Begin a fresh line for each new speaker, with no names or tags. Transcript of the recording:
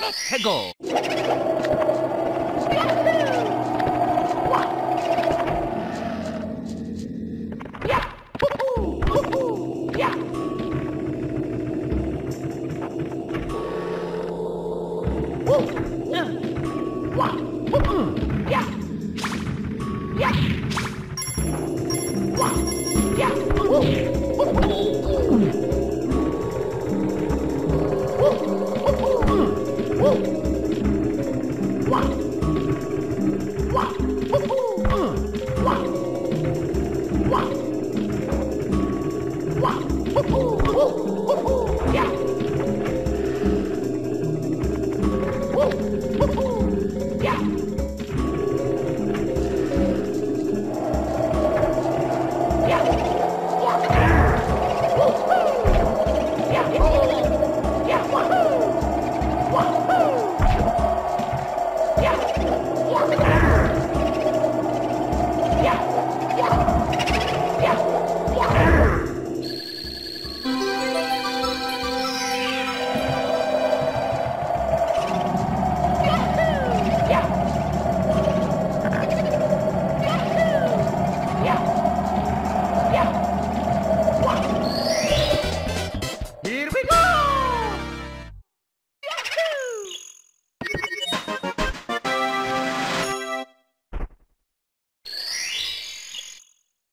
Let's go! Wow! Yeah.